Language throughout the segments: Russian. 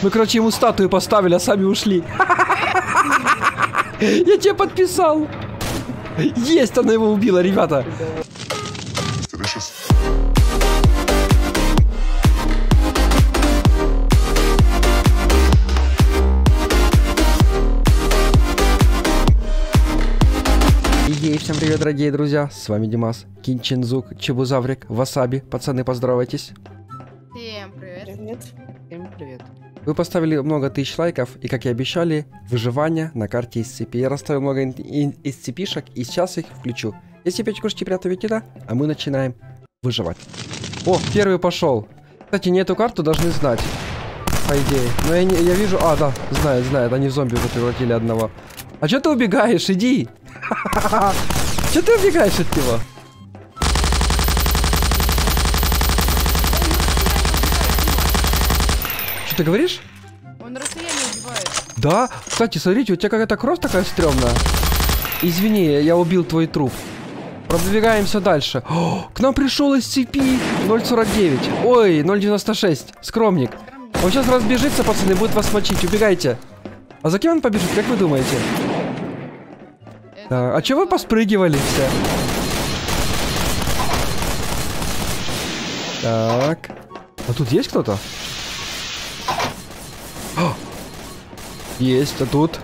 Мы, короче, ему статую поставили, а сами ушли. Я тебя подписал. Есть, она его убила, ребята. Ей, всем привет, дорогие друзья, с вами Димас, Кинчензук, Чебузаврик, Васаби, пацаны, поздоровайтесь. Всем привет. Привет. Вы поставили много тысяч лайков, и, как и обещали, выживание на карте из. Я расставил много из цепишек, и сейчас их включу. Если опять кружки прятываете, да, а мы начинаем выживать. О, первый пошел. Кстати, не эту карту должны знать, по идее. Но я, не, я вижу... А, да, знает, знает, они в зомби уже превратили одного. А что ты убегаешь? Иди! Че ты убегаешь от него? Ты говоришь? Он на расстоянии убивает. Да? Кстати, смотрите, у тебя какая-то кровь такая стрёмная. Извини, я убил твой труп. Продвигаемся дальше. О, к нам пришел цепи 049. Ой, 096. Скромник. Он сейчас разбежится, пацаны, будет вас мочить. Убегайте. А за кем он побежит, как вы думаете? Это Так, а чего вы поспрыгивали все? Так. А тут есть кто-то? Есть, а тут?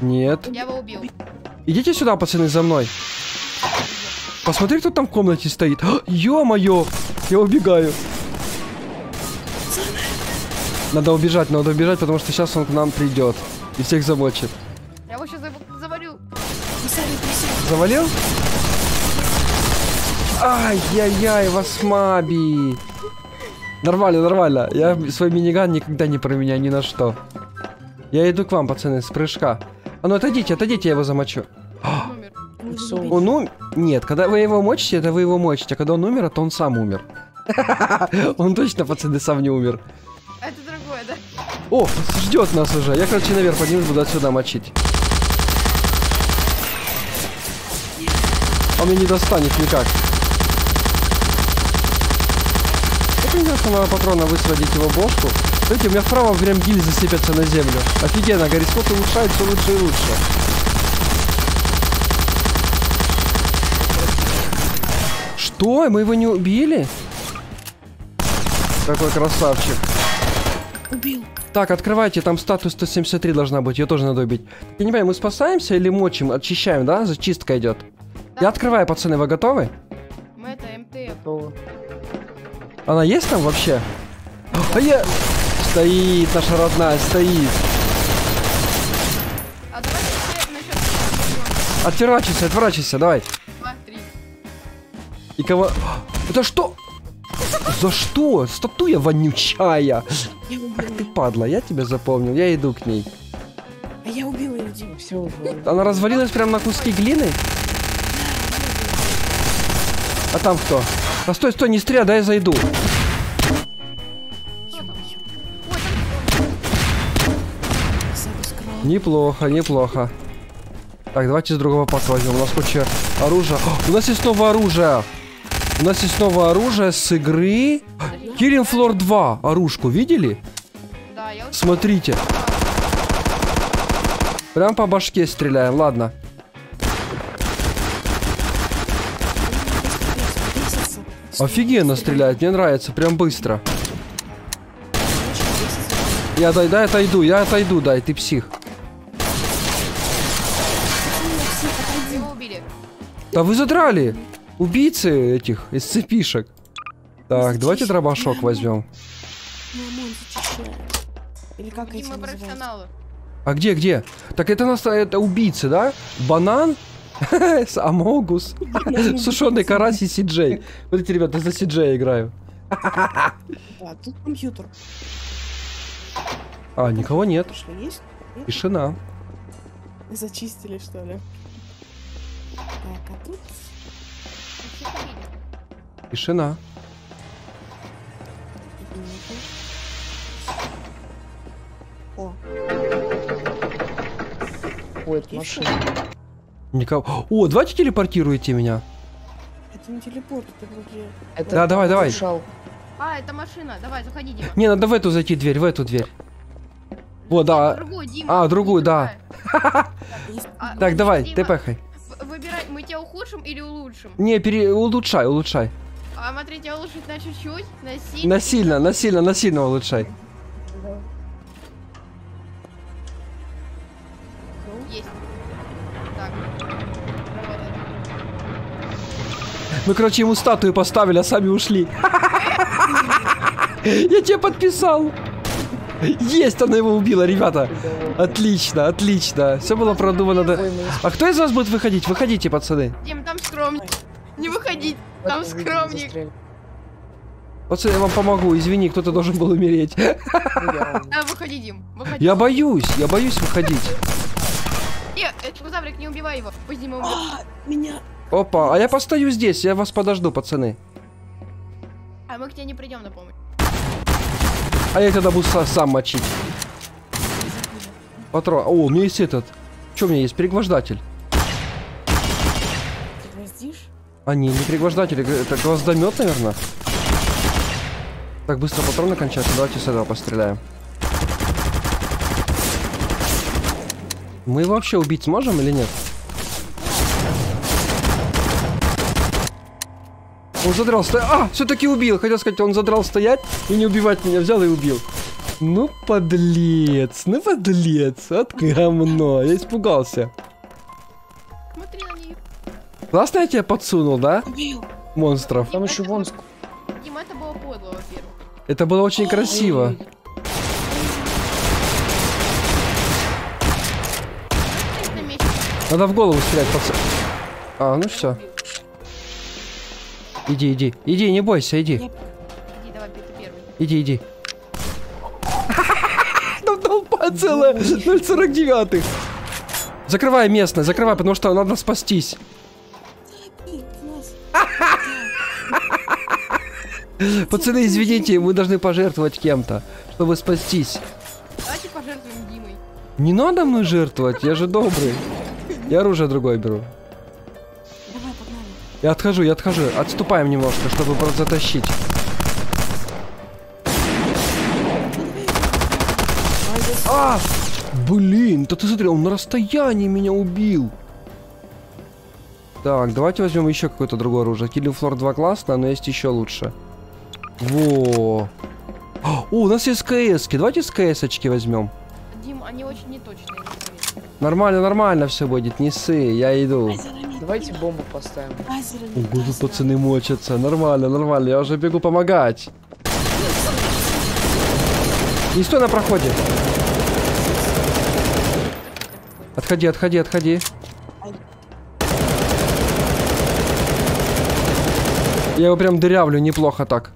Нет. Я его убил. Идите сюда, пацаны, за мной. Посмотри, кто там в комнате стоит. Ё-моё! Я убегаю. Надо убежать, надо убежать, потому что сейчас он к нам придет. И всех замочит. Я его сейчас присядь. Завалил? Ай-яй-яй, Васмаби. Нормально, нормально. Я свой миниган никогда не променяю ни на что. Я иду к вам, пацаны, с прыжка. А ну отойдите, отойдите, я его замочу. Он умер. Нет, когда вы его мочите, это вы его мочите. А когда он умер, то он сам умер. Он точно, пацаны, сам не умер. А это другое, да? О, ждет нас уже. Я, короче, наверх поднимусь, буду отсюда мочить. Он меня не достанет никак. Это интересно, надо патрона высводить его бошку. Смотрите, у меня вправо прям гильзы сыпятся на землю. Офигенно, горизонт улучшает все лучше и лучше. Что? Мы его не убили? Какой красавчик. Убил. Так, открывайте, там статус 173 должна быть, ее тоже надо убить. Я не понимаю, мы спасаемся или мочим, очищаем, да? Зачистка идет. Я открываю, пацаны, вы готовы? Мы это МТФ. Готово. Она есть там вообще? А я... Стоит, наша родная, стоит. А давайте все насчет Отворачивайся, отворачивайся, давай. два, три. И кого... Это что? За что? Статуя вонючая. Ах ты падла, я тебя запомнил, я иду к ней. А я убила ее, Дима. Все уже. Она развалилась прямо на куски глины? А там кто? А стой, стой, не стреляй, дай я зайду. Неплохо, неплохо. Так, давайте с другого пака возьмем. У нас куча оружия. О, у нас есть новое оружие. У нас есть новое оружие с игры. Killing Floor 2. Оружку видели? Да, я Смотрите. Прям по башке стреляем, ладно. Офигенно стреляет, мне нравится, прям быстро. Я дай, дай отойду, я отойду, дай, ты псих. его убили. Да вы задрали! Убийцы этих из цепишек. Так, давайте дробашок возьмем. Или как Видимо, профессионалы. А где, где? Так это нас это убийцы, да? Банан? С Амогус. Сушеный карась и Сиджей. Смотрите, ребята, за Сиджей играю. Да, тут компьютер. А, никого нет. Есть? Тишина. Зачистили, что ли? Так, а тут... Тишина. О, Ой, это машина. Никого. О, давайте телепортируйте меня. это не телепорт, это вроде... Это Да, давай, давай. Шал. А, это машина. Давай, заходи, Дима. Не, надо в эту зайти дверь, в эту дверь. О, да. Другую, Дима. А, другую, да. А, Так, давай, ты пехай. в- Выбирай, мы тебя ухудшим или улучшим? Не, пере... улучшай, улучшай. А смотри, тебя улучшить на чуть-чуть, на сильно. Насильно, насильно, насильно улучшай. Мы, короче, ему статую поставили, а сами ушли. Я тебя подписал. Есть, она его убила, ребята. Отлично, отлично. Все было продумано. А кто из вас будет выходить? Выходите, пацаны. Дим, там скромник. Не выходить. Там скромник. Пацаны, я вам помогу. Извини, кто-то должен был умереть. Я- Да, выходи, Дим. Выходи. Я боюсь, я боюсь выходить. Не, э, Кузаврик, не убивай его. Пусть Дима умрет. А, меня... Опа, а я постою здесь, я вас подожду, пацаны. А мы к тебе не придем на помощь. А я тогда буду са- сам мочить. Патрон. О, у меня есть этот. Что у меня есть? Пригвождатель. Ты гвоздишь? А, не, не пригвождатель, это гвоздомет, наверное. Так, быстро патроны кончаются, давайте с этого постреляем. Мы его вообще убить сможем или нет? Он задрал стоять. А, все-таки убил. Хотел сказать, он задрал стоять и не убивать меня. Взял и убил. Ну, подлец, ну, подлец. От говно. Я испугался. Смотри на нее. Классно я тебя подсунул, да? Убил. Монстров. Там еще вон ск- Дим, это было подло, во-первых. Это было очень красиво. Надо в голову стрелять, пацан. А, ну все. Иди, иди. Иди, не бойся, иди. Иди, давай, ты первый. Иди, иди. Там толпа целая. 0,49. Закрывай местное, закрывай, потому что надо спастись. Пацаны, извините, мы должны пожертвовать кем-то, чтобы спастись. Давайте пожертвуем Димой. Не надо мы жертвовать, я же добрый. Я оружие другое беру. Я отхожу, я отхожу. Отступаем немножко, чтобы просто затащить. А! Блин, да ты смотри, он на расстоянии меня убил. Так, давайте возьмем еще какое-то другое оружие. Killing Floor 2 классно, но есть еще лучше. Во. О, у нас есть КС-ки. Давайте с КС-очки возьмем. Дим, они очень неточные. Нормально, нормально все будет. Не ссы, я иду. Лазерами. Давайте бомбу поставим. Лазерами. Ого, тут лазерами. пацаны мочатся. Нормально, нормально. Я уже бегу помогать. Не стой на проходе. Отходи, отходи, отходи. Я его прям дырявлю неплохо так.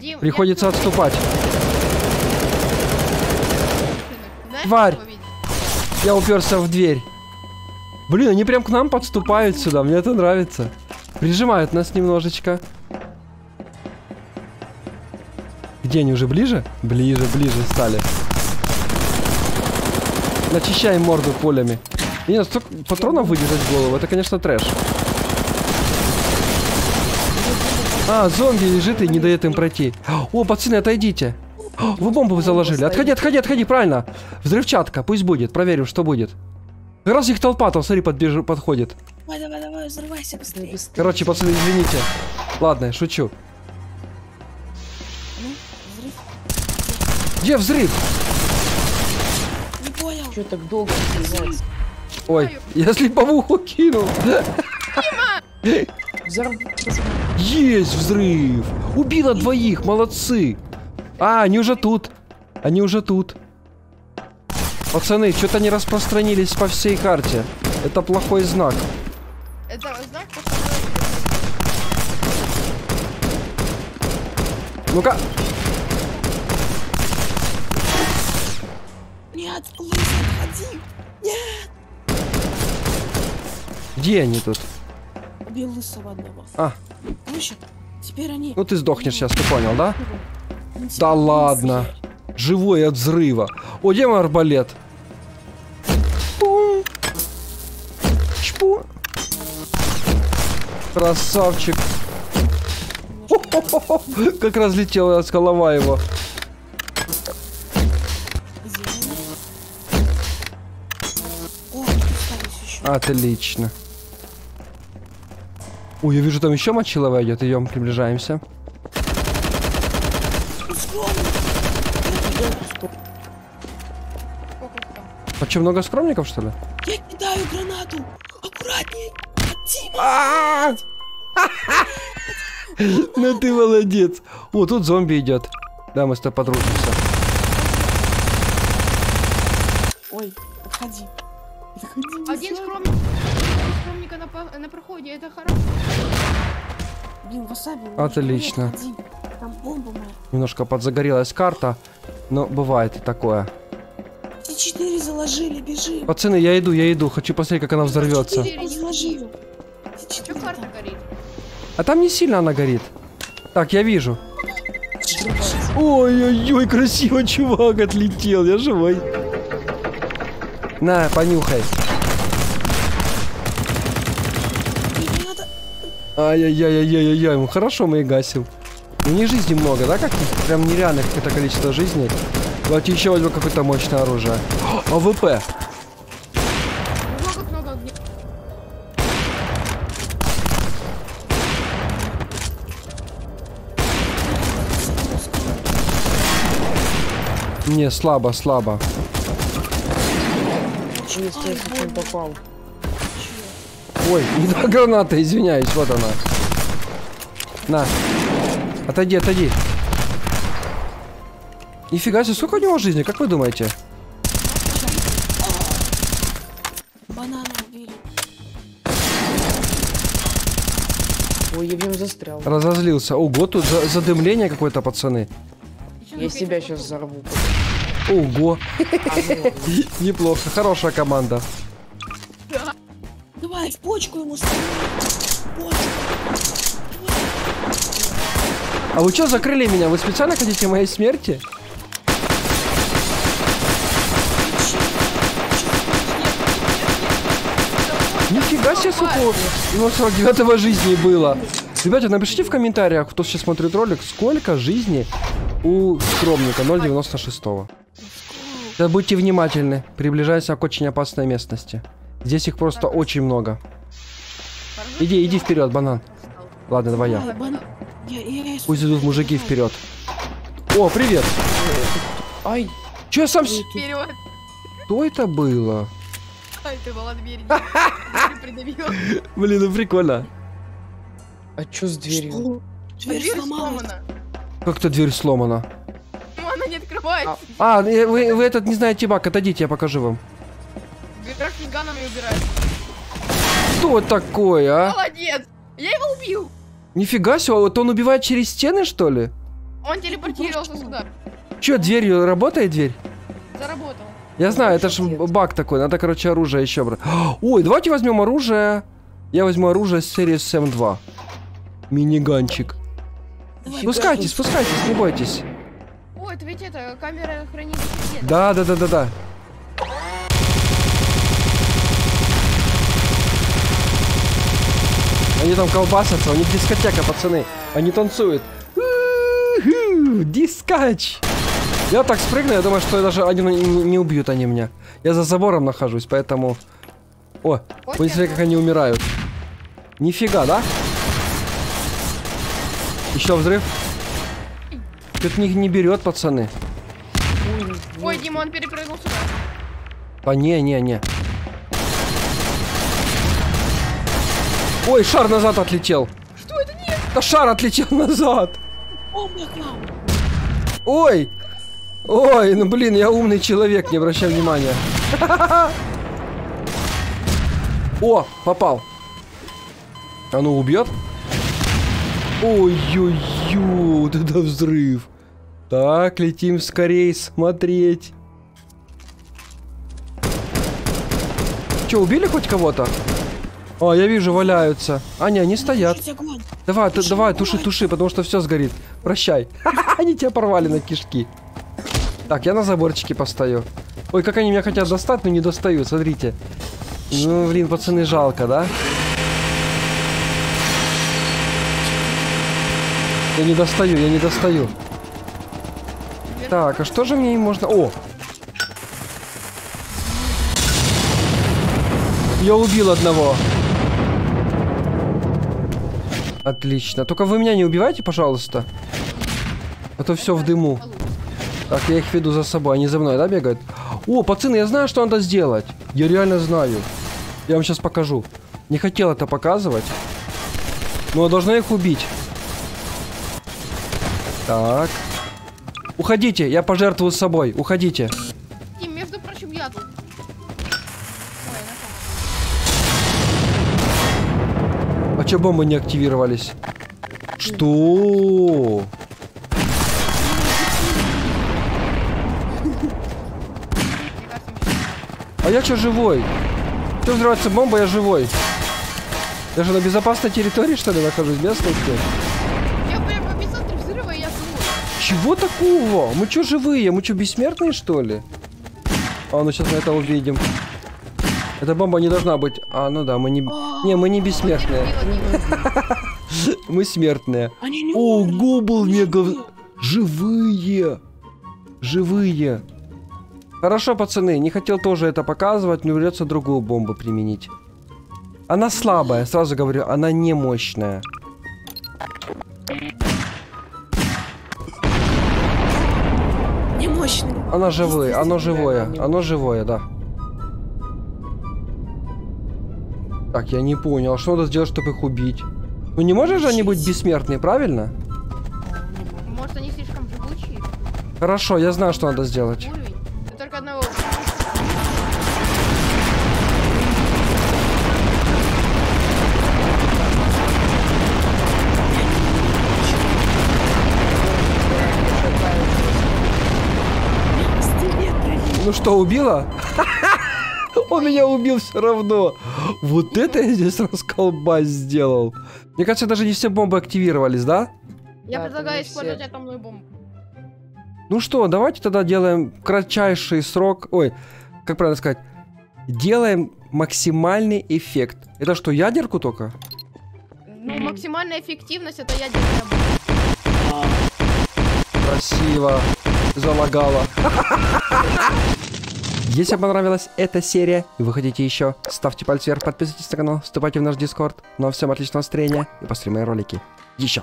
Дим, Приходится я... отступать. Знаешь, Тварь. что? Я уперся в дверь. Блин, они прям к нам подступают сюда. Мне это нравится. Прижимают нас немножечко. Где они уже ближе? Ближе, ближе стали. Начищаем морду полями. Нет, столько патронов выдержать в голову, это, конечно, трэш. А, зомби лежит и не дает им пройти. О, пацаны, отойдите. О, Вы бомбу заложили. Отходи, отходи, отходи, правильно. Взрывчатка, пусть будет. Проверим, что будет. Как раз их толпа там, смотри, подбеж... подходит. Давай, давай, давай, взрывайся быстрее. быстрее. Короче, пацаны, извините. Ладно, я шучу. Ну, взрыв. Где взрыв? Не понял. Чё так долго взрывается? Ой, я слеповуху кинул. Взорв... Есть взрыв! Убила двоих, молодцы! А, они уже тут. Они уже тут. Пацаны, что-то они распространились по всей карте. Это плохой знак. Это знак, Ну-ка, Нет, лысый, отходи. где они тут? Убил лысого одного. А. Короче, теперь они... Ну ты сдохнешь сейчас, ты понял, да? Да ладно. Живой от взрыва. О, где мой арбалет? Пум. Чпу. Красавчик. Как разлетелась голова его. О. Отлично. Ой, я вижу, там еще мочилова идет. Идем, приближаемся. Что, много скромников, что ли? Я кидаю гранату. Аккуратней. Дима. А! Ну ты молодец. О, тут зомби идет. Да, мы с тобой подружимся. Ой, отходи. Один скромник. Один скромника на, проходе, это хорошо. Блин, васаби. ну, Отлично. отходи. Там бомба моя. Немножко подзагорелась карта. Но бывает и такое. Заложили, бежим. Пацаны, я иду, я иду. Хочу посмотреть, как она взорвется. Че карта горит? А там не сильно она горит. Так, я вижу. Ой-ой-ой, красиво чувак отлетел, я живой. На, понюхай. Блин, не надо. Ай-яй-яй-яй-яй, ну хорошо мы и гасим. У них жизни много, да, как прям нереальное какое-то количество жизней. Давайте еще возьму какое-то мощное оружие. О, AWP. Огня. Не, слабо, слабо. Через тебя совсем попал. Ой, не та граната, извиняюсь, вот она. На. Отойди, отойди. Нифига себе, сколько у него жизни, как вы думаете? Банана убили. Ой, я в нем застрял. Разозлился. Ого, тут за- задымление какое-то, пацаны. Я себя сейчас взорву. Ого, неплохо, хорошая команда. Давай, в почку ему. А вы что закрыли меня? Вы специально хотите моей смерти? Нифига себе, сука, у него 49 жизни было. Ребята, напишите в комментариях, кто сейчас смотрит ролик, сколько жизни у скромника 0.96. Да будьте внимательны, приближайся к очень опасной местности. Здесь их просто очень много. Иди, иди вперед, банан. Ладно, давай я. Пусть идут мужики вперед. О, привет. Ай, Че я сам... Вперед! Что это было? Ай, ты была дверь. Дверь придавила. Блин, ну прикольно. а чё с дверью? Дверь Дверь сломалась. сломана. Как-то дверь сломана. Ну, она не открывается. А, э, вы, вы этот не знаете баг, отойдите, я покажу вам. Графиганом и убирает. Что такое, а? Молодец! Я его убил! Нифига себе, вот он убивает через стены, что ли? Он телепортировался сюда. Че, дверью работает дверь? Заработал. Я знаю, это же баг такой, надо, короче, оружие еще брать. Ой, давайте возьмем оружие. Я возьму оружие с серии SM2. Миниганчик. Давай, Спускайтесь, спускайтесь, не бойтесь. О, это ведь это, камера хранит. Да, да, да, да, да. Они там колбасятся, у них дискотека, пацаны. Они танцуют. Дискач. Я так спрыгну, я думаю, что даже они не, не убьют они меня. Я за забором нахожусь, поэтому... О, посмотри, как они умирают. Нифига, да? Еще взрыв. Что-то них не берет, пацаны. Ой, Дима, он перепрыгнул сюда. А не, не, не. Ой, шар назад отлетел. Что это? Нет! Да шар отлетел назад. Ой. Ой, ну блин, я умный человек, не обращай внимания. О, попал. А ну убьет? Ой-ой-ой, вот это взрыв. Так, летим скорей смотреть. Че, убили хоть кого-то? А, я вижу, валяются. А, не, они стоят. Туши, давай, давай. туши, туши, потому что все сгорит. Прощай. Они тебя порвали на кишки. Так, я на заборчике постою. Ой, как они меня хотят достать, но не достают, смотрите. Ну, блин, пацаны, жалко, да? Я не достаю, я не достаю. Так, а что же мне им можно... О! Я убил одного. Отлично. Только вы меня не убивайте, пожалуйста. А то все в дыму. Так, я их веду за собой. Они за мной, да, бегают? О, пацаны, я знаю, что надо сделать. Я реально знаю. Я вам сейчас покажу. Не хотел это показывать. Но должна их убить. Так. Уходите, я пожертвую собой. Уходите. И, между прочим, я тут. Ой. А че бомбы не активировались? Что? А я что живой? Что взрывается бомба, я живой. Я же на безопасной территории, что ли, нахожусь? Без случая? Я прям в эпицентре взрыва, я живой. Чего такого? Мы что живые? Мы что, бессмертные, что ли? А, ну сейчас мы это увидим. Эта бомба не должна быть... А, ну да, мы не... Не, мы не бессмертные. Мы смертные. О, губл мега... живые. Живые! Хорошо, пацаны, не хотел тоже это показывать, но придется другую бомбу применить. Она слабая, сразу говорю, она не мощная. Не мощные. Она живое, оно живое, оно живое, да. Так, я не понял, а что надо сделать, чтобы их убить? Ну не можешь же они быть бессмертные, правильно? Может, они слишком живучие? Хорошо, я знаю, что надо сделать. Ну что, убила? Он меня убил все равно. Вот это я здесь расколбас сделал. Мне кажется, даже не все бомбы активировались, да? Я Да, предлагаю использовать атомную бомбу. Ну что, давайте тогда делаем кратчайший срок. Ой, как правильно сказать? Делаем максимальный эффект. Это что, ядерку только? Ну, максимальная эффективность это ядерная бомба. Красиво. Залагало. Если вам понравилась эта серия и вы хотите еще, ставьте пальцы вверх, подписывайтесь на канал, вступайте в наш дискорд. Ну а всем отличного настроения и посмотрим мои ролики. Еще.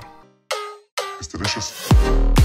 It's delicious.